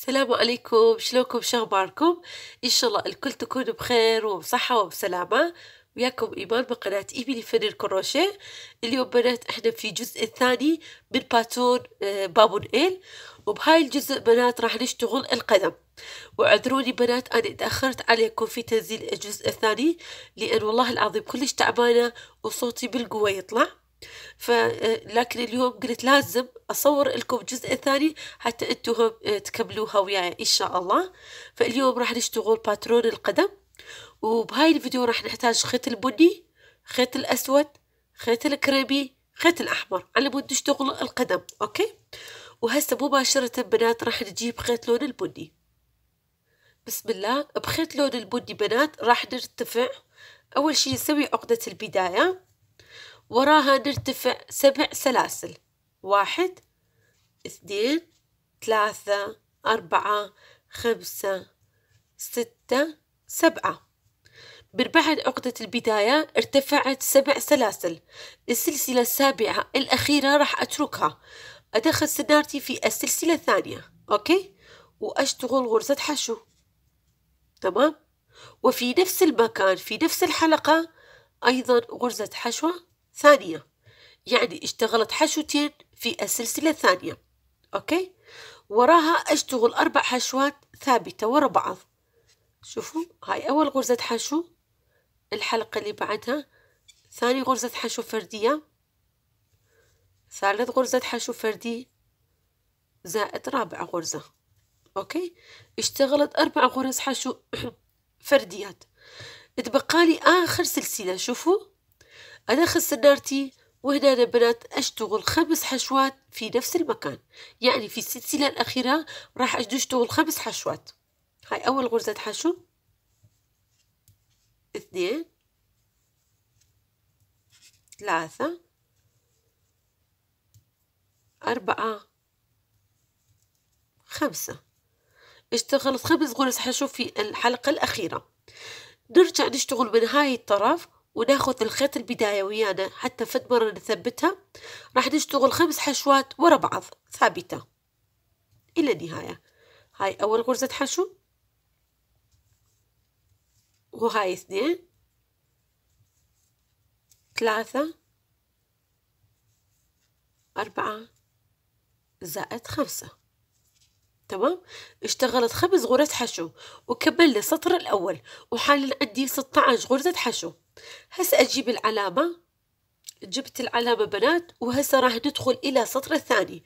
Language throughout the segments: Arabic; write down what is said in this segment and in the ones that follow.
السلام عليكم. شلونكم؟ شو أخباركم؟ إن شاء الله الكل تكونوا بخير وبصحة وبسلامة. وياكم إيمان بقناة ايميلي فن الكروشيه. اليوم بنات إحنا في الجزء الثاني من باتون آه، بابون إيل. وبهاي الجزء بنات راح نشتغل القدم واعذروني بنات أنا تأخرت عليكم في تنزيل الجزء الثاني لأن والله العظيم كلش تعبانة وصوتي بالقوة يطلع. ف لكن اليوم قلت لازم أصور لكم الجزء الثاني حتى أنتم هم آه، تكملوها وياي إن شاء الله. فاليوم راح نشتغل باترون القدم وبهاي الفيديو راح نحتاج خيط البني خيط الأسود خيط الكريمي خيط الأحمر على مود نشتغل القدم okay؟ وهسه مباشرة بنات راح نجيب خيط لون البني. بسم الله. بخيط لون البني بنات راح نرتفع. أول شي نسوي عقدة البداية. وراها نرتفع سبع سلاسل. واحد اثنين ثلاثة أربعة خمسة ستة سبعة. من بعد عقدة البداية ارتفعت سبع سلاسل. السلسلة السابعة الأخيرة راح أتركها. أدخل سنارتي في السلسلة الثانية أوكي؟ وأشتغل غرزة حشو. تمام؟ وفي نفس المكان في نفس الحلقة أيضا غرزة حشوة. ثانية. يعني اشتغلت حشوتين في السلسلة الثانية. أوكي؟ وراها أشتغل أربع حشوات ثابتة ورا بعض. شوفوا هاي أول غرزة حشو. الحلقة اللي بعدها ثاني غرزة حشو فردية. ثالث غرزة حشو فردي. زائد رابع غرزة. أوكي؟ اشتغلت أربع غرز حشو فرديات. تبقالي آخر سلسلة. شوفوا. أدخل سنارتي وهنا أنا بنات أشتغل خمس حشوات في نفس المكان. يعني في السلسلة الأخيرة راح أشتغل خمس حشوات. هاي أول غرزة حشو. اثنين. ثلاثة. أربعة. خمسة. اشتغلت خمس غرز حشو في الحلقة الأخيرة. نرجع نشتغل من هاي الطرف. وناخذ الخيط البداية ويانا حتى فد مرة نثبتها. راح نشتغل خمس حشوات ورا بعض ثابتة. إلى النهاية. هاي أول غرزة حشو. وهاي اثنين. ثلاثة. أربعة. زائد خمسة. تمام؟ اشتغلت خمس غرز حشو وكملنا السطر الأول وحاليا عندي ستة عشر غرزة حشو. هسه أجيب العلامة؟ جبت العلامة بنات وهسه راح ندخل إلى السطر الثاني.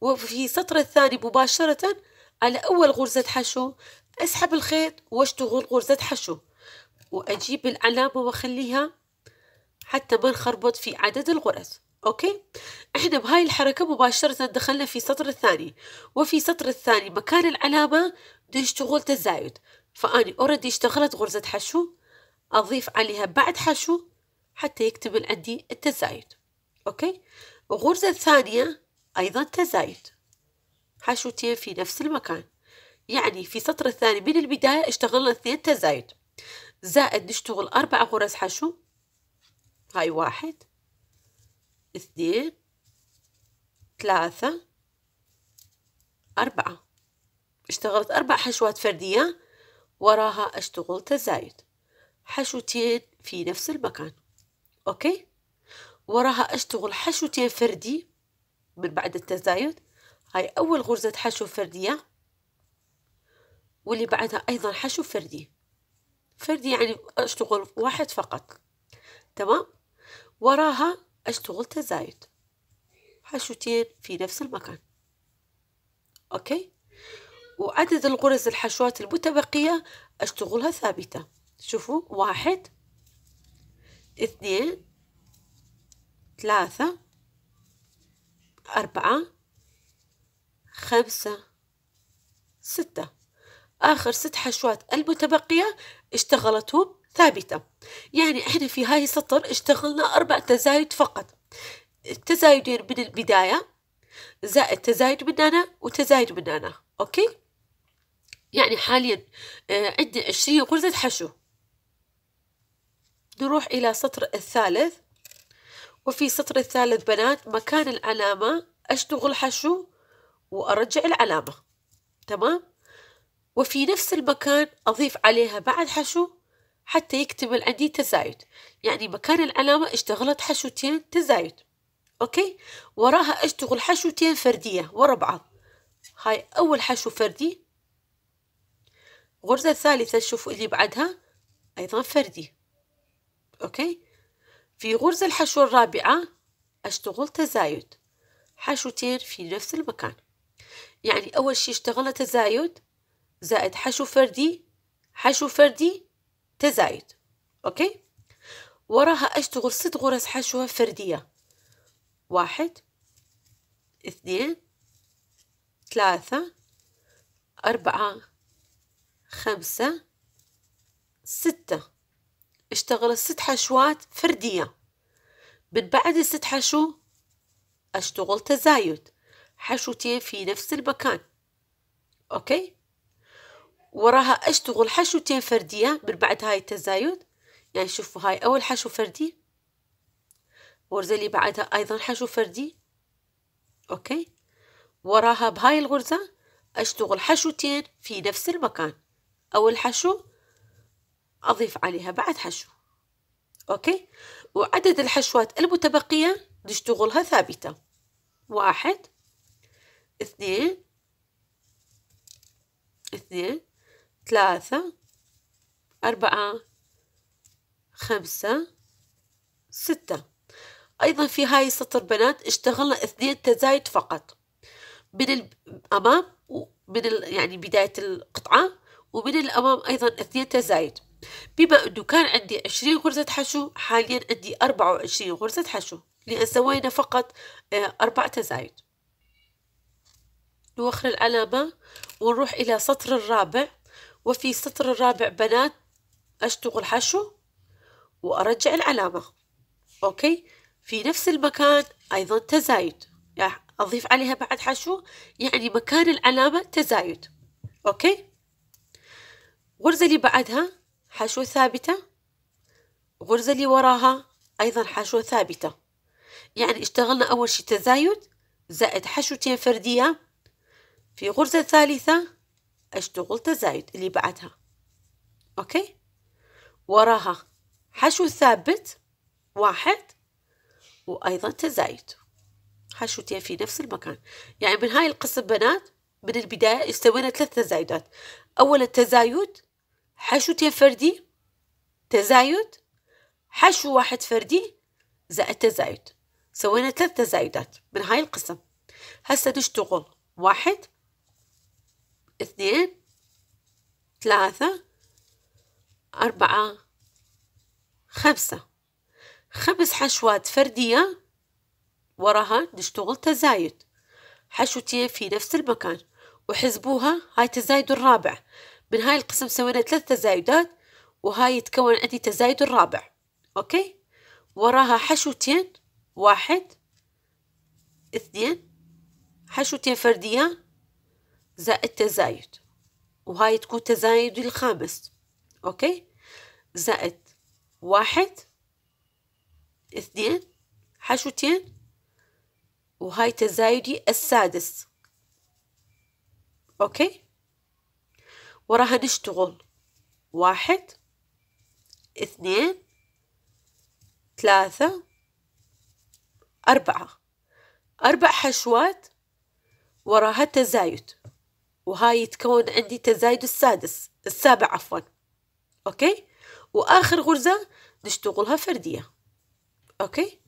وفي السطر الثاني مباشرة على أول غرزة حشو أسحب الخيط واشتغل غرزة حشو. وأجيب العلامة وأخليها حتى ما نخربط في عدد الغرز. okay؟ إحنا بهاي الحركة مباشرة دخلنا في سطر الثاني. وفي سطر الثاني مكان العلامة نشتغل تزايد فأني already اشتغلت غرزة حشو. أضيف عليها بعد حشو حتى يكتمل عندي التزايد. okay؟ الغرزة الثانية أيضا تزايد. حشوتين في نفس المكان. يعني في سطر الثاني من البداية اشتغلنا اثنين تزايد. زائد نشتغل أربع غرز حشو. هاي واحد. اثنين. ثلاثة. أربعة. اشتغلت أربع حشوات فردية. وراها أشتغل تزايد. حشوتين في نفس المكان أوكي؟ وراها أشتغل حشوتين فردي من بعد التزايد. هاي أول غرزة حشو فردية واللي بعدها أيضا حشو فردي. فردي يعني أشتغل واحد فقط تمام؟ وراها أشتغل تزايد. حشوتين في نفس المكان أوكي؟ وعدد الغرز الحشوات المتبقية أشتغلها ثابتة. شوفوا واحد اثنين ثلاثة أربعة خمسة ستة. آخر ست حشوات المتبقية اشتغلتهم ثابتة. يعني إحنا في هاي السطر اشتغلنا أربع تزايد فقط. التزايدين من البداية زائد تزايد من هنا وتزايد من هنا أوكي؟ يعني حاليا آه، عندي عشرين غرزة حشو. نروح إلى سطر الثالث. وفي سطر الثالث بنات مكان العلامة. أشتغل حشو وأرجع العلامة. تمام؟ وفي نفس المكان أضيف عليها بعد حشو حتى يكتمل عندي تزايد. يعني مكان العلامة اشتغلت حشوتين تزايد. أوكي؟ وراها أشتغل حشوتين فردية ورا بعض. هاي أول حشو فردي. غرزة ثالثة شوفوا اللي بعدها أيضا فردي. okay؟ في غرزة الحشو الرابعة أشتغل تزايد. حشوتين في نفس المكان. يعني أول شي اشتغلنا تزايد زائد حشو فردي حشو فردي تزايد. okay؟ وراها أشتغل ست غرز حشوة فردية. واحد اثنين ثلاثة أربعة خمسة ستة. اشتغل ست حشوات فردية. من بعد الست حشو أشتغل تزايد. حشوتين في نفس المكان. أوكي؟ وراها أشتغل حشوتين فردية من بعد هاي التزايد. يعني شوفوا هاي أول حشو فردي. الغرزة اللي بعدها أيضا حشو فردي. okay؟ وراها بهاي الغرزة أشتغل حشوتين في نفس المكان. أول حشو أضيف عليها بعد حشو. okay؟ وعدد الحشوات المتبقية نشتغلها ثابتة. واحد اثنين اثنين ثلاثة أربعة خمسة ستة. أيضا في هاي السطر بنات اشتغلنا اثنين تزايد فقط. من الأمام ومن يعني بداية القطعة ومن الأمام أيضا اثنين تزايد. بما أنه كان عندي عشرين غرزة حشو حاليا عندي أربعة وعشرين غرزة حشو لأن سوينا فقط آه، أربع تزايد. نوخر العلامة ونروح إلى سطر الرابع. وفي سطر الرابع بنات أشتغل حشو وأرجع العلامة. okay؟ في نفس المكان أيضا تزايد. يعني أضيف عليها بعد حشو يعني مكان العلامة تزايد. okay؟ غرزة اللي بعدها حشو ثابتة؟ غرزة اللي وراها أيضا حشو ثابتة. يعني اشتغلنا أول شي تزايد زائد حشوتين فردية. في غرزة ثالثة أشتغل تزايد اللي بعدها. أوكي؟ وراها حشو ثابت واحد وأيضا تزايد. حشوتين في نفس المكان. يعني من هاي القسم بنات من البداية استوينا ثلاث تزايدات. أولا تزايد حشوتين فردي تزايد. حشو واحد فردي زائد تزايد. سوينا ثلاث تزايدات من هاي القسم. هسه نشتغل واحد اثنين ثلاثة أربعة خمسة. خمس حشوات فردية وراها نشتغل تزايد. حشوتين في نفس المكان. وحسبوها هاي تزايد الرابع. من هاي القسم سوينا ثلاث تزايدات وهاي يتكون عندي تزايد الرابع okay؟ وراها حشوتين واحد اثنين حشوتين فردية زائد تزايد. وهاي تكون تزايد الخامس. okay؟ زائد واحد اثنين حشوتين وهاي تزايدي السادس. okay؟ وراها نشتغل. واحد اثنين ثلاثة أربعة. أربع حشوات وراها تزايد. وهاي يتكون عندي تزايد السادس السابع عفوا. okay؟ وآخر غرزة نشتغلها فردية. okay؟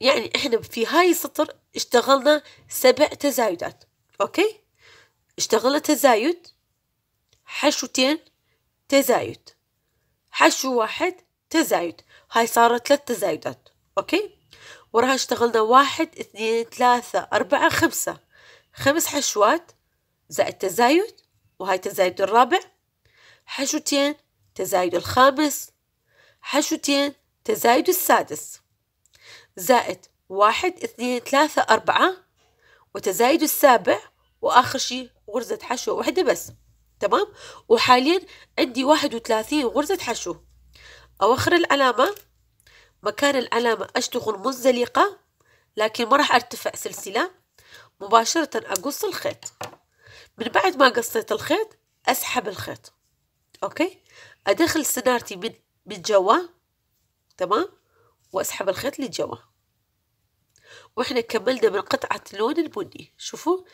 يعني إحنا في هاي السطر اشتغلنا سبع تزايدات. okay؟ اشتغلنا تزايد حشوتين تزايد. حشو واحد تزايد. هاي صارت ثلاث تزايدات okay؟ وراها اشتغلنا واحد اثنين ثلاثة أربعة خمسة. خمس حشوات زائد تزايد وهاي تزايد الرابع. حشوتين تزايد الخامس. حشوتين تزايد السادس. زائد واحد اثنين ثلاثة أربعة. وتزايد السابع وآخر شي غرزة حشو واحدة بس. تمام؟ وحاليا عندي واحد وثلاثين غرزة حشو. أوخر العلامة مكان العلامة أشتغل منزلقة لكن ما راح أرتفع سلسلة. مباشرة أقص الخيط. من بعد ما قصيت الخيط أسحب الخيط. أوكي؟ أدخل سنارتي من من جوا. تمام؟ وأسحب الخيط لجوا. وإحنا كملنا من قطعة اللون البني. شوفوا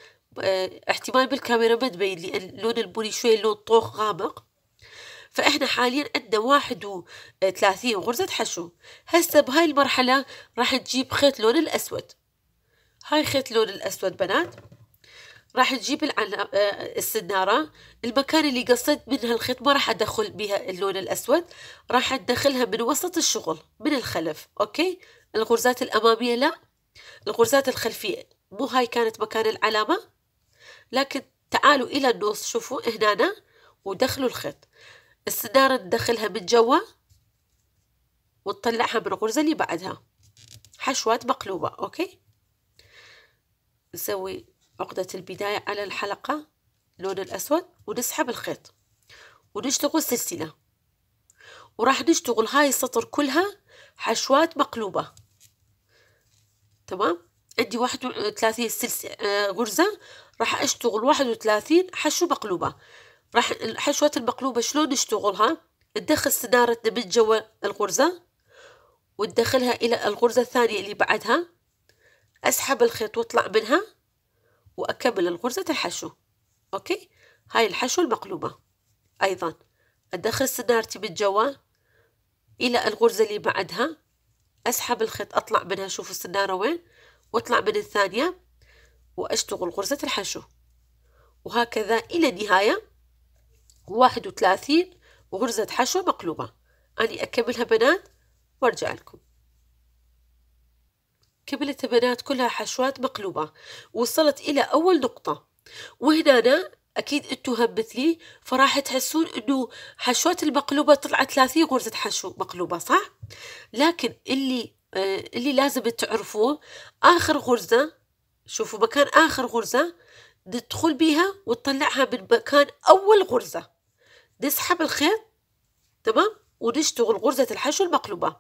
احتمال بالكاميرا ما تبين لي اللون البني شوي لون طوخ غامق. فإحنا حاليا عندنا واحد وثلاثين غرزة حشو هسه بهاي المرحلة راح نجيب خيط لون الأسود. هاي خيط لون الأسود بنات راح تجيب. آه، السنارة. المكان اللي قصيت منها الخيط ما راح أدخل بها اللون الأسود راح أدخلها من وسط الشغل من الخلف okay؟ الغرزات الأمامية لا الغرزات الخلفية. مو هاي كانت مكان العلامة؟ لكن تعالوا إلى النص شوفوا هنا ودخلوا الخيط. السنارة ندخلها من جوا ونطلعها من الغرزة اللي بعدها. حشوات مقلوبة okay؟ نسوي عقدة البداية على الحلقة لون الأسود ونسحب الخيط. ونشتغل سلسلة. وراح نشتغل هاي السطر كلها حشوات مقلوبة. تمام؟ عندي واحد وثلاثين سلسلة آه، غرزة راح أشتغل واحد وثلاثين حشو مقلوبة. راح الحشوات المقلوبة شلون نشتغلها؟ ندخل سنارتنا من جوا الغرزة وندخلها إلى الغرزة الثانية اللي بعدها. أسحب الخيط وأطلع منها وأكمل الغرزة الحشو. أوكي؟ هاي الحشو المقلوبة أيضا. أدخل سنارتي من جوا إلى الغرزة اللي بعدها. أسحب الخيط أطلع منها. شوفوا السنارة وين؟ واطلع من الثانية وأشتغل غرزة الحشو. وهكذا إلى النهاية. واحد وثلاثين غرزة حشو مقلوبة. أني أكملها بنات وأرجع لكم. كملت بنات كلها حشوات مقلوبة. وصلت إلى أول نقطة. وهنا أنا أكيد أنتو هم مثلي فراح تحسون أنه حشوات المقلوبة طلعت ثلاثين غرزة حشو مقلوبة صح؟ لكن اللي اللي لازم تعرفوه. آخر غرزة شوفوا مكان آخر غرزة ندخل بيها وتطلعها من مكان أول غرزة. نسحب الخيط تمام؟ ونشتغل غرزة الحشو المقلوبة.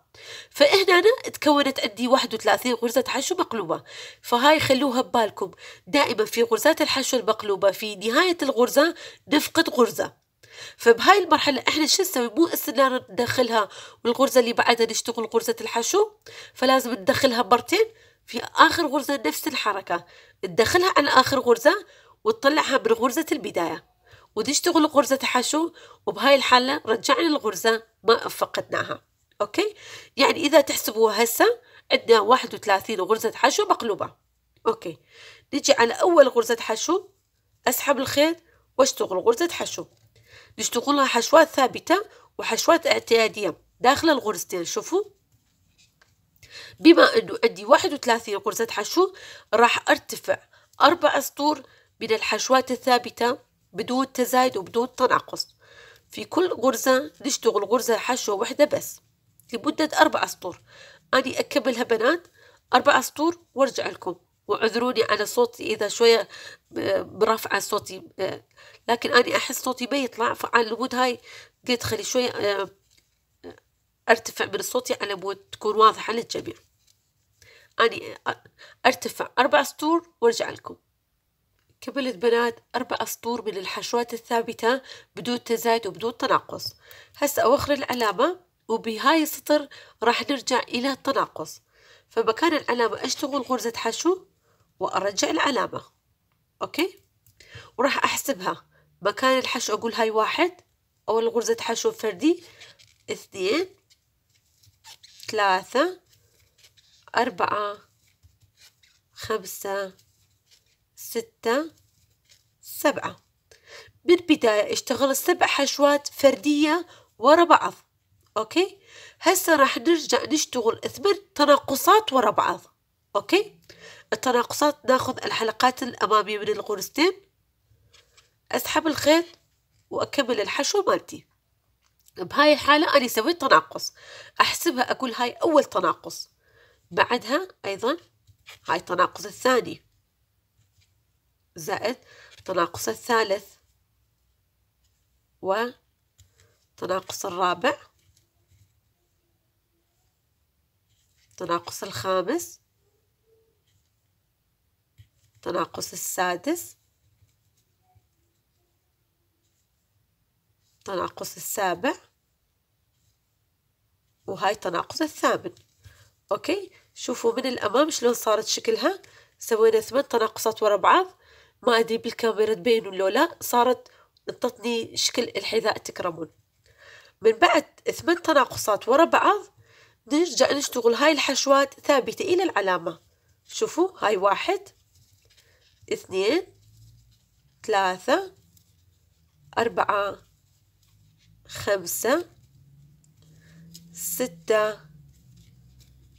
فهنا أنا تكونت عندي واحد وثلاثين غرزة حشو مقلوبة. فهاي خلوها ببالكم. دائما في غرزات الحشو المقلوبة في نهاية الغرزة نفقد غرزة. فبهاي المرحلة إحنا شو نسوي؟ مو السنارة ندخلها والغرزة اللي بعدها نشتغل غرزة الحشو فلازم ندخلها مرتين في آخر غرزة نفس الحركة. تدخلها على آخر غرزة وتطلعها من غرزة البداية. وتشتغل غرزة حشو وبهاي الحالة رجعنا الغرزة ما فقدناها okay؟ يعني إذا تحسبوها هسه عندنا واحد وثلاثين غرزة حشو مقلوبة. okay؟ نجي على أول غرزة حشو أسحب الخيط واشتغل غرزة حشو. نشتغلها حشوات ثابتة وحشوات اعتيادية داخل الغرزتين شوفوا. بما أنه عندي واحد وثلاثين غرزة حشو راح أرتفع أربع سطور من الحشوات الثابتة بدون تزايد وبدون تناقص. في كل غرزة نشتغل غرزة حشوة واحدة بس لمدة أربع سطور أني أكملها بنات أربع سطور وأرجع لكم. واعذروني على صوتي إذا شوية برفع صوتي لكن أنا أحس صوتي ما يطلع فعلى مود هاي قلت خلي شوية أرتفع من صوتي على مود تكون واضحة للجميع. أني أرتفع أربع سطور وأرجع لكم. كملت بنات أربع أسطور من الحشوات الثابتة بدون تزايد وبدون تناقص. هسه أوخر العلامة وبهاي السطر راح نرجع إلى التناقص. فمكان العلامة أشتغل غرزة حشو؟ وأرجع العلامة. okay؟ وراح أحسبها. مكان الحشو أقول هاي واحد. أول غرزة حشو فردي اثنين ثلاثة أربعة خمسة ستة سبعة. بالبداية اشتغل سبع حشوات فردية ورا بعض. okay؟ هسه راح نرجع نشتغل ثمان تناقصات ورا بعض. okay؟ التناقصات ناخذ الحلقات الأمامية من الغرزتين. أسحب الخيط وأكمل الحشو مالتي. بهاي الحالة أنا سويت تناقص. أحسبها أقول هاي أول تناقص. بعدها أيضا هاي التناقص الثاني. زائد تناقص الثالث. وتناقص الرابع. تناقص الخامس. تناقص السادس. تناقص السابع. وهاي تناقص الثامن. أوكي؟ شوفوا من الأمام شلون صارت شكلها. سوينا ثمان تناقصات ورا بعض. ما أدري بالكاميرا تبين ولا لا. صارت انطتني شكل الحذاء تكرمون. من بعد ثمان تناقصات ورا بعض نرجع نشتغل هاي الحشوات ثابتة إلى العلامة. شوفوا هاي واحد. اثنين ثلاثة أربعة خمسة ستة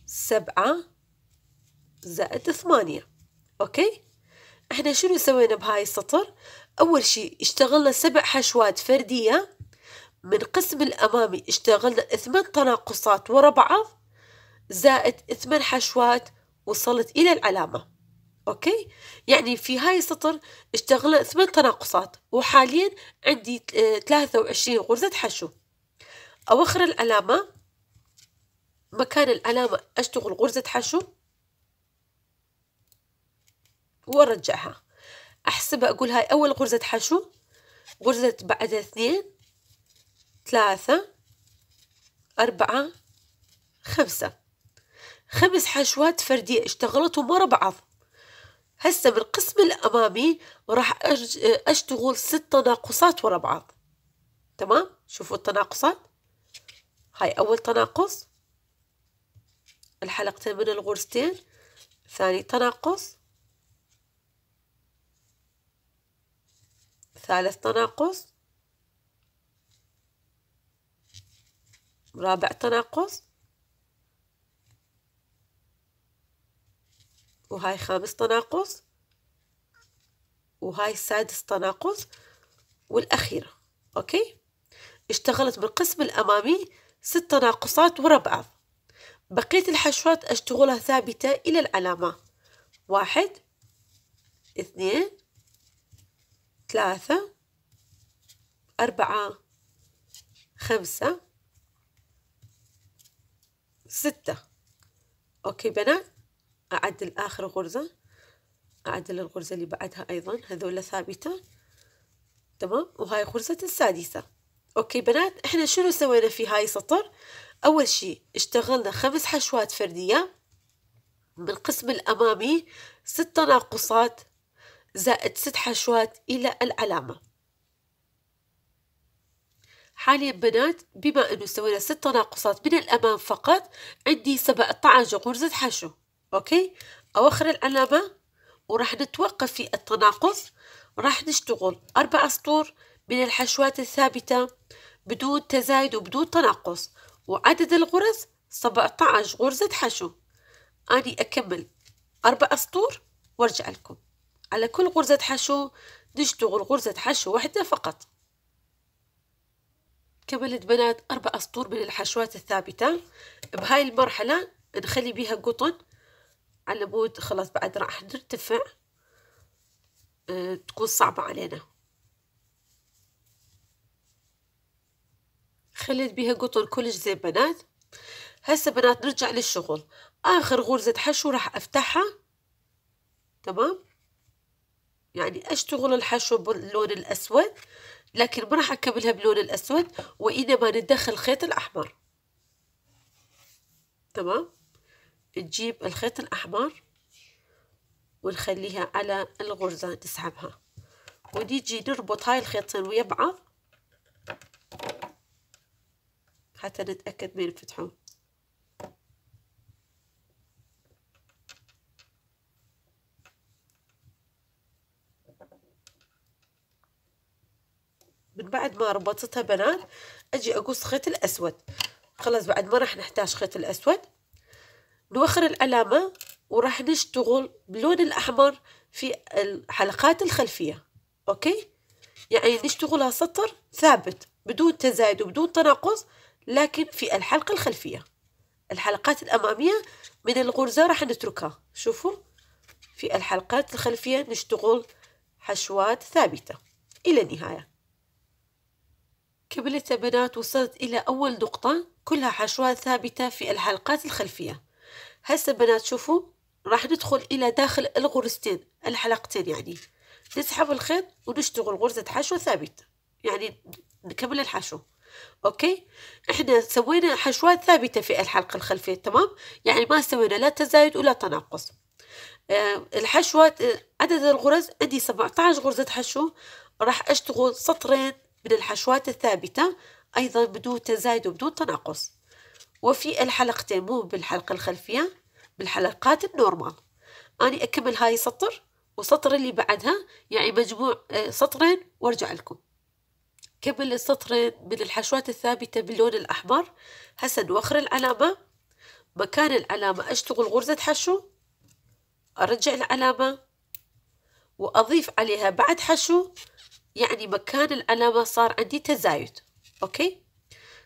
سبعة زائد ثمانية. أوكي؟ إحنا شنو سوينا بهاي السطر؟ أول شي اشتغلنا سبع حشوات فردية. من قسم الأمامي اشتغلنا ثمان تناقصات ورا بعض زائد ثمان حشوات وصلت إلى العلامة. أوكي؟ يعني في هاي السطر اشتغلنا ثمان تناقصات وحاليا عندي ثلاثة وعشرين غرزة حشو أوخر العلامة مكان العلامة أشتغل غرزة حشو وأرجعها. أحسبها أقول هاي أول غرزة حشو غرزة بعدها اثنين ثلاثة أربعة خمسة. خمس حشوات فردية اشتغلتهم ورا بعض. هسه من القسم الأمامي راح أشتغل ست تناقصات ورا بعض. تمام؟ شوفوا التناقصات. هاي أول تناقص. الحلقتين من الغرزتين ثاني تناقص. ثالث تناقص. رابع تناقص. وهاي خامس تناقص وهاي سادس تناقص والأخيرة. أوكي؟ اشتغلت بالقسم الأمامي ست تناقصات ورا بعض. بقية الحشوات أشتغلها ثابتة إلى العلامة. واحد اثنين ثلاثة أربعة خمسة ستة. okay بنات؟ أعدل آخر غرزة. أعدل الغرزة اللي بعدها أيضا هذول ثابتة. تمام؟ وهاي غرزة السادسة. okay بنات إحنا شنو سوينا في هاي سطر؟ أول شي اشتغلنا خمس حشوات فردية بالقسم الأمامي ست تناقصات زائد ست حشوات إلى العلامة. حاليا بنات بما أنه سوينا ست تناقصات من الأمام فقط عندي سبعة عشر غرزة حشو. أوكي؟ أواخر العلامة وراح نتوقف في التناقص راح نشتغل أربع سطور من الحشوات الثابتة بدون تزايد وبدون تناقص وعدد الغرز 17 غرزة حشو. أني أكمل أربع سطور وأرجع لكم. على كل غرزة حشو نشتغل غرزة حشو واحدة فقط. كملت بنات أربع سطور من الحشوات الثابتة. بهاي المرحلة نخلي بيها قطن على مود خلاص بعد راح نرتفع أه تكون صعبة علينا. خليت بيها قطن كلش زين بنات. هسه بنات نرجع للشغل. آخر غرزة حشو راح أفتحها. تمام؟ يعني أشتغل الحشو باللون الأسود لكن ما راح أكملها باللون الأسود وإنما ندخل الخيط الأحمر. تمام؟ نجيب الخيط الأحمر ونخليها على الغرزة نسحبها ونيجي نربط هاي الخيطين ويا بعض حتى نتأكد من ينفتحون من بعد ما ربطتها بنات أجي أقص خيط الأسود. خلاص بعد ما راح نحتاج خيط الأسود. نوخر العلامة وراح نشتغل باللون الأحمر في الحلقات الخلفية أوكي؟ يعني نشتغلها سطر ثابت بدون تزايد وبدون تناقص لكن في الحلقة الخلفية. الحلقات الأمامية من الغرزة راح نتركها شوفوا؟ في الحلقات الخلفية نشتغل حشوات ثابتة. إلى النهاية. كملت بنات وصلت إلى أول نقطة كلها حشوات ثابتة في الحلقات الخلفية. هسه بنات شوفوا راح ندخل إلى داخل الغرزتين الحلقتين يعني. نسحب الخيط ونشتغل غرزة حشو ثابتة يعني نكمل الحشو. أوكي؟ إحنا سوينا حشوات ثابتة في الحلقة الخلفية تمام؟ يعني ما سوينا لا تزايد ولا تناقص. آه الحشوات آه عدد الغرز عندي 17 غرزة حشو راح أشتغل سطرين من الحشوات الثابتة أيضا بدون تزايد وبدون تناقص. وفي الحلقتين مو بالحلقة الخلفية بالحلقات النورمال. أنا أكمل هاي سطر وسطر اللي بعدها يعني مجموع آه، سطرين وأرجع لكم. كمل السطرين من الحشوات الثابتة باللون الأحمر هسا نوخر العلامة. مكان العلامة أشتغل غرزة حشو أرجع العلامة وأضيف عليها بعد حشو يعني مكان العلامة صار عندي تزايد. okay؟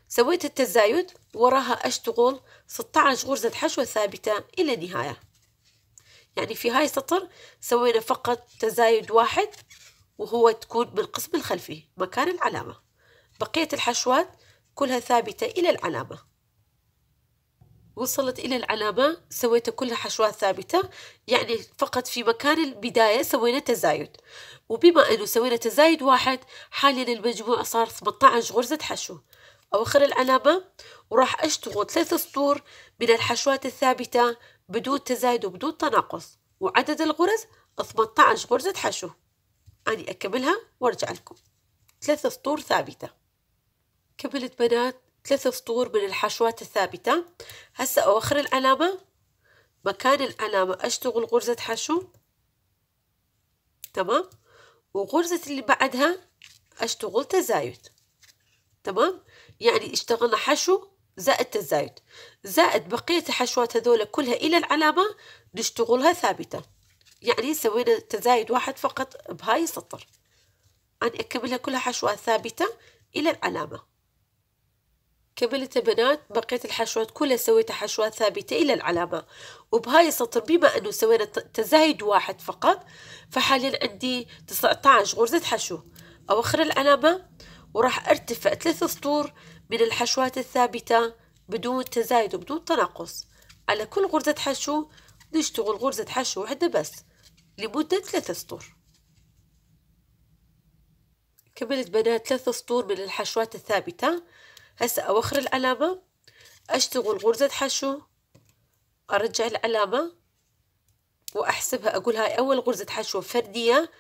سويت التزايد وراها أشتغل 16 غرزة حشوة ثابتة إلى النهاية يعني في هاي السطر سوينا فقط تزايد واحد وهو تكون بالقسم الخلفي مكان العلامة. بقية الحشوات كلها ثابتة إلى العلامة. وصلت إلى العلامة سويت كلها حشوات ثابتة يعني فقط في مكان البداية سوينا تزايد. وبما أنه سوينا تزايد واحد حاليا المجموع صار 18 غرزة حشو. أوخر العلامة وراح أشتغل ثلاث سطور من الحشوات الثابتة بدون تزايد وبدون تناقص. وعدد الغرز 18 غرزة حشو أني أكملها وأرجع لكم. ثلاث سطور ثابتة. كملت بنات ثلاث سطور من الحشوات الثابتة. هسا أوخر العلامة مكان العلامة أشتغل غرزة حشو تمام؟ وغرزة اللي بعدها أشتغل تزايد. تمام؟ يعني اشتغلنا حشو زائد تزايد زائد بقية الحشوات هذول كلها إلى العلامة نشتغلها ثابتة. يعني سوينا تزايد واحد فقط بهاي السطر. أنا أكملها كلها حشوات ثابتة إلى العلامة. كملت بنات بقية الحشوات كلها سويتها حشوات ثابتة إلى العلامة. وبهاي السطر بما أنه سوينا تزايد واحد فقط فحاليا عندي 19 غرزة حشو. أوخر العلامة وراح أرتفع ثلاث سطور من الحشوات الثابتة بدون تزايد وبدون تناقص. على كل غرزة حشو نشتغل غرزة حشو واحدة بس لمدة ثلاث سطور. كملت بنات ثلاث سطور من الحشوات الثابتة. هسا أوخر العلامة أشتغل غرزة حشو أرجع العلامة وأحسبها أقول هاي أول غرزة حشو فردية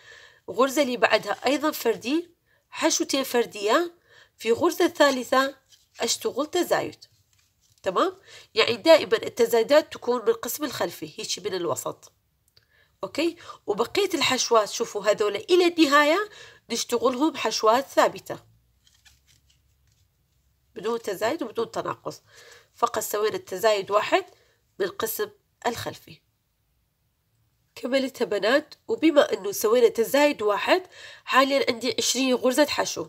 غرزة اللي بعدها أيضا فردي حشوتين فردية في غرزة ثالثة أشتغل تزايد. تمام؟ يعني دائما التزايدات تكون من القسم الخلفي هيك من الوسط. أوكي؟ وبقية الحشوات شوفوا هذول إلى النهاية نشتغلهم حشوات ثابتة. بدون تزايد وبدون تناقص. فقط سوينا التزايد واحد من القسم الخلفي. كملتها بنات وبما أنه سوينا تزايد واحد حاليا عندي عشرين غرزة حشو.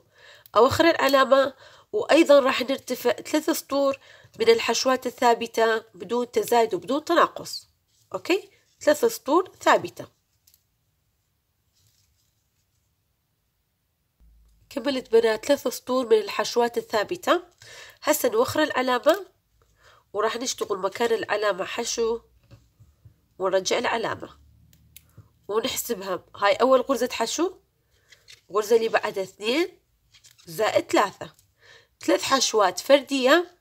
أوخر العلامة وأيضا راح نرتفع ثلاث سطور من الحشوات الثابتة بدون تزايد وبدون تناقص. أوكي؟ ثلاث سطور ثابتة. كملت بنات ثلاث سطور من الحشوات الثابتة. هسا نوخر العلامة وراح نشتغل مكان العلامة حشو ونرجع العلامة ونحسبها. هاي أول غرزة حشو غرزة اللي بعدها اثنين. زائد ثلاثة. ثلاث حشوات فردية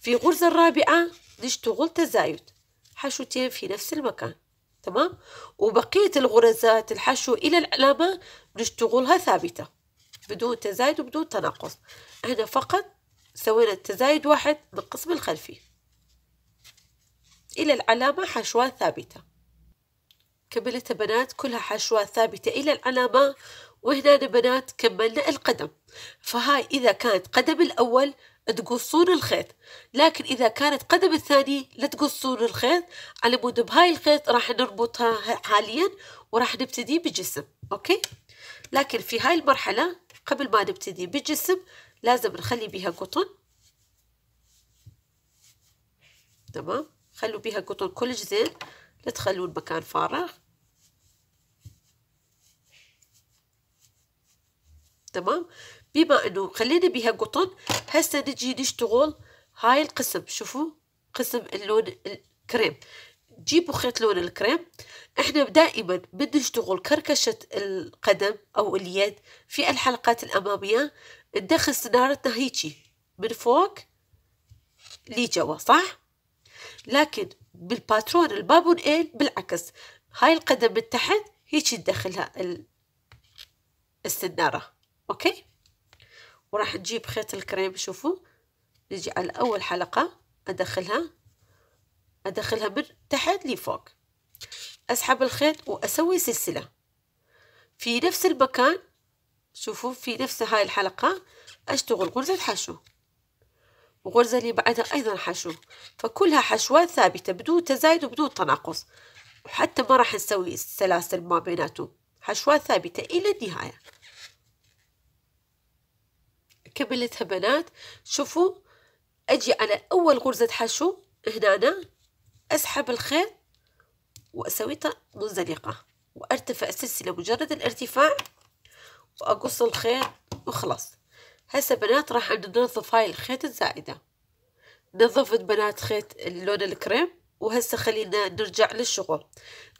في غرزة الرابعة نشتغل تزايد حشوتين في نفس المكان تمام؟ وبقية الغرزات الحشو إلى العلامة نشتغلها ثابتة؟ بدون تزايد وبدون تناقص. هنا فقط سوينا التزايد واحد بالقسم الخلفي. إلى العلامة حشوات ثابتة. كملت بنات كلها حشوات ثابتة إلى العلامة وهنا بنات كملنا القدم. فهاي إذا كانت قدم الأول تقصون الخيط لكن إذا كانت قدم الثاني لا تقصون الخيط على مود بهاي الخيط راح نربطها حاليا وراح نبتدي بالجسم okay؟ لكن في هاي المرحلة قبل ما نبتدي بالجسم لازم نخلي بيها قطن. تمام؟ خلوا بيها قطن كل زين لا تخلون مكان فارغ. تمام؟ بما إنه خلينا بيها قطن هسه نجي نشتغل هاي القسم. شوفوا قسم اللون الكريم. جيبوا خيط لون الكريم. إحنا دائما بنشتغل كركشة القدم أو اليد في الحلقات الأمامية. ندخل سنارتنا هيجي. من فوق لجوا صح؟ لكن بالباترون البابون إيل بالعكس. هاي القدم من تحت هيجي ندخلها السنارة. أوكي؟ وراح نجيب خيط الكريم شوفوا. نجي على أول حلقة أدخلها. أدخلها من تحت لفوق. أسحب الخيط وأسوي سلسلة. في نفس المكان شوفوا في نفس هاي الحلقة أشتغل غرزة حشو وغرزة اللي بعدها أيضا حشو. فكلها حشوات ثابتة بدون تزايد وبدون تناقص. وحتى ما راح نسوي سلاسل ما بيناتهم. حشوات ثابتة إلى النهاية. كملتها بنات. شوفوا أجي على أول غرزة حشو هنا أسحب الخيط وأسوي منزلقة وأرتفع سلسلة مجرد الارتفاع وأقص الخيط وخلاص. هسه بنات راح ننظف هاي الخيط الزائدة. نظفت بنات خيط اللون الكريم وهسه خلينا نرجع للشغل.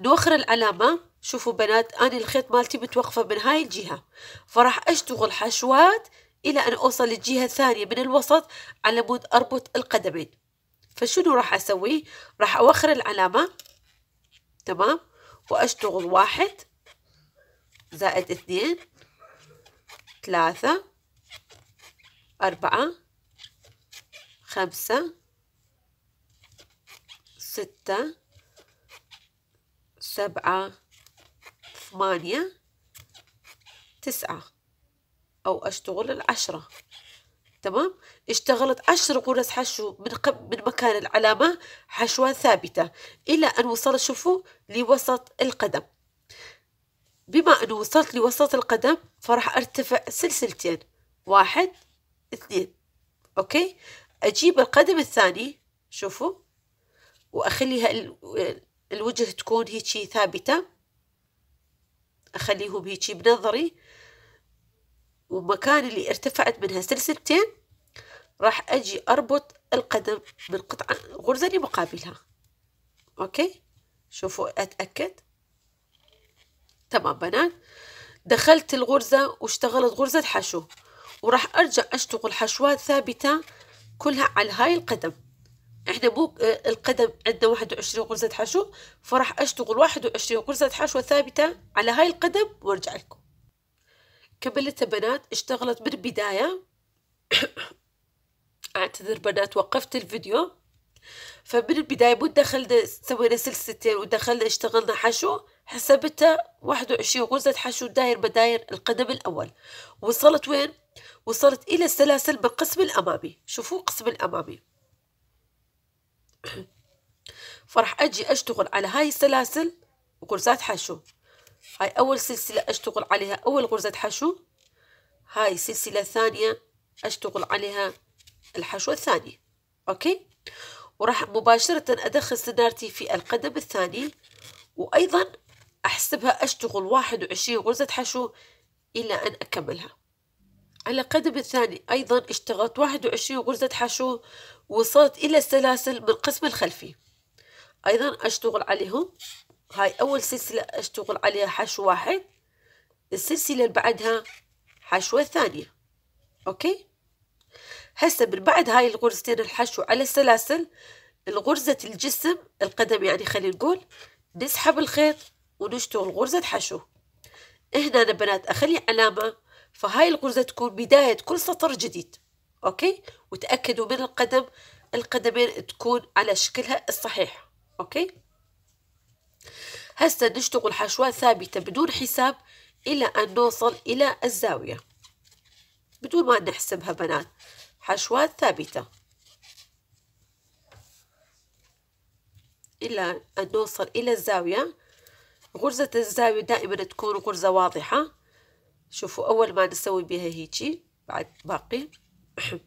نوخر العلامة. شوفوا بنات أنا الخيط مالتي متوقفة من هاي الجهة. فراح أشتغل حشوات إلى أن أوصل للجهة الثانية من الوسط على مود أربط القدمين. فشنو راح أسوي؟ راح أوخر العلامة تمام؟ وأشتغل واحد زائد اثنين ثلاثة أربعة خمسة ستة سبعة ثمانية تسعة. أو أشتغل العشرة. تمام؟ اشتغلت عشر غرز حشو من, قب من مكان العلامة حشوة ثابتة. إلى أن وصلت شوفوا لوسط القدم. بما أنه وصلت لوسط القدم فراح أرتفع سلسلتين. واحد اثنين. أوكي؟ أجيب القدم الثاني شوفوا وأخليها الوجه تكون هيجي ثابتة. أخليهم هيجي بنظري. ومكان اللي ارتفعت منها سلسلتين راح أجي أربط القدم من قطعة غرزة اللي مقابلها. أوكي؟ شوفوا أتأكد. تمام بنات. دخلت الغرزة واشتغلت غرزة حشو وراح أرجع أشتغل حشوات ثابتة كلها على هاي القدم. إحنا مو القدم عندنا واحد وعشرين غرزة حشو فراح أشتغل واحد وعشرين غرزة حشوة ثابتة على هاي القدم وأرجع لكم. كملتها بنات اشتغلت من البداية أعتذر بنات وقفت الفيديو. فمن البداية مو دخلنا سوينا سلسلتين ودخلنا اشتغلنا حشو. حسبتها واحد وعشرين غرزة حشو داير بداير القدم الأول. وصلت وين؟ وصلت إلى السلاسل بالقسم الأمامي. شوفوا القسم الأمامي. فرح أجي أشتغل على هاي السلاسل غرزات حشو. هاي أول سلسلة أشتغل عليها أول غرزة حشو. هاي السلسلة الثانية أشتغل عليها الحشوة الثانية أوكي؟ وراح مباشرة أدخل سنارتي في القدم الثاني وأيضا أحسبها أشتغل واحد وعشرين غرزة حشو إلى أن أكملها. على القدم الثاني أيضا اشتغلت واحد وعشرين غرزة حشو وصلت إلى السلاسل من القسم الخلفي. أيضا أشتغل عليهم. هاي أول سلسلة أشتغل عليها حشو واحد السلسلة اللي بعدها حشوة ثانية okay؟ هسه من بعد هاي الغرزتين الحشو على السلاسل الغرزة الجسم القدم يعني خلينا نقول نسحب الخيط ونشتغل غرزة حشو. هنا أنا بنات أخلي علامة فهاي الغرزة تكون بداية كل سطر جديد. أوكي؟ وتأكدوا من القدم القدمين تكون على شكلها الصحيح. أوكي؟ هسه نشتغل حشوات ثابتة بدون حساب إلى أن نوصل إلى الزاوية. بدون ما نحسبها بنات حشوات ثابتة. إلى أن نوصل إلى الزاوية. غرزة الزاوية دائما تكون غرزة واضحة. شوفوا أول ما نسوي بها هيجي بعد باقي.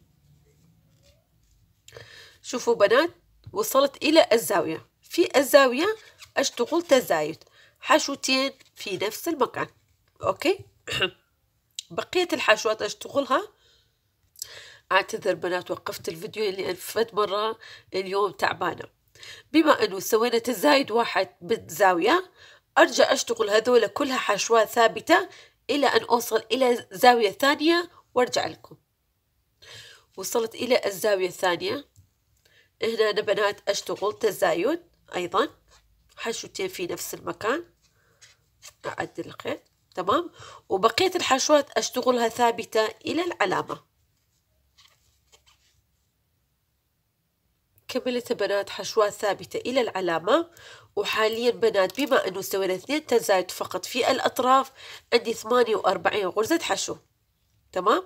شوفوا بنات وصلت إلى الزاوية. في الزاوية أشتغل تزايد. حشوتين في نفس المكان. أوكي؟ بقية الحشوات أشتغلها أعتذر بنات وقفت الفيديو لأن فد مرة اليوم تعبانة. بما أنه سوينا تزايد واحد بالزاوية أرجع أشتغل هذول كلها حشوات ثابتة إلى أن أوصل إلى زاوية ثانية وأرجع لكم. وصلت إلى الزاوية الثانية. هنا أنا بنات أشتغل تزايد أيضا. حشوتين في نفس المكان. أعدل الخيط. تمام؟ وبقية الحشوات أشتغلها ثابتة إلى العلامة. كملت بنات حشوات ثابتة إلى العلامة. وحاليا بنات بما أنه سوينا اثنين تزايد فقط في الأطراف عندي ثمانية وأربعين غرزة حشو. تمام؟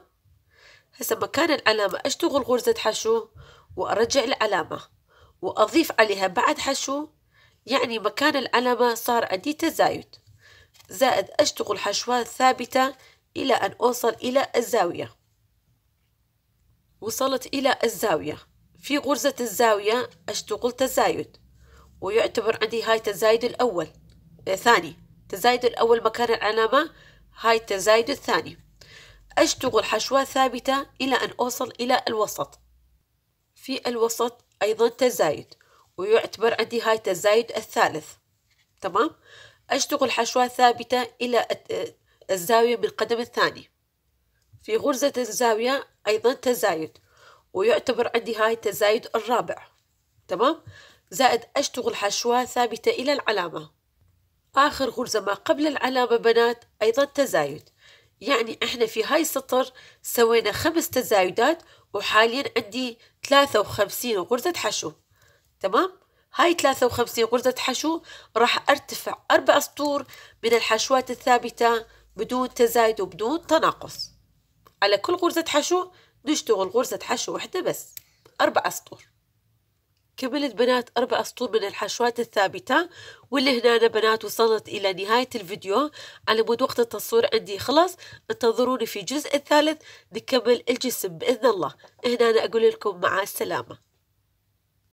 هسه مكان العلامة أشتغل غرزة حشو وأرجع العلامة. وأضيف عليها بعد حشو يعني مكان العلامة صار عندي تزايد. زائد أشتغل حشوات ثابتة إلى أن أوصل إلى الزاوية. وصلت إلى الزاوية. في غرزة الزاوية أشتغل تزايد. ويعتبر عندي هاي تزايد الأول. ثاني. تزايد الأول مكان العلامة هاي التزايد الثاني. أشتغل حشوات ثابتة إلى أن أوصل إلى الوسط. في الوسط أيضا تزايد. ويعتبر عندي هاي تزايد الثالث. تمام؟ أشتغل حشوات ثابتة إلى الزاوية من القدم الثاني في غرزة الزاوية أيضا تزايد ويعتبر عندي هاي تزايد الرابع. تمام؟ زائد أشتغل حشوات ثابتة إلى العلامة. آخر غرزة ما قبل العلامة بنات أيضا تزايد. يعني إحنا في هاي السطر سوينا خمس تزايدات وحاليا عندي ثلاثة وخمسين غرزة حشو. تمام؟ هاي ثلاثة وخمسين غرزة حشو راح أرتفع أربع سطور من الحشوات الثابتة بدون تزايد وبدون تناقص. على كل غرزة حشو نشتغل غرزة حشو واحدة بس أربع سطور كملت بنات أربع سطور من الحشوات الثابتة واللي هنا بنات وصلت إلى نهاية الفيديو. على مود وقت التصوير عندي خلاص انتظروني في الجزء الثالث نكمل الجسم بإذن الله. هنا أنا أقول لكم مع السلامة.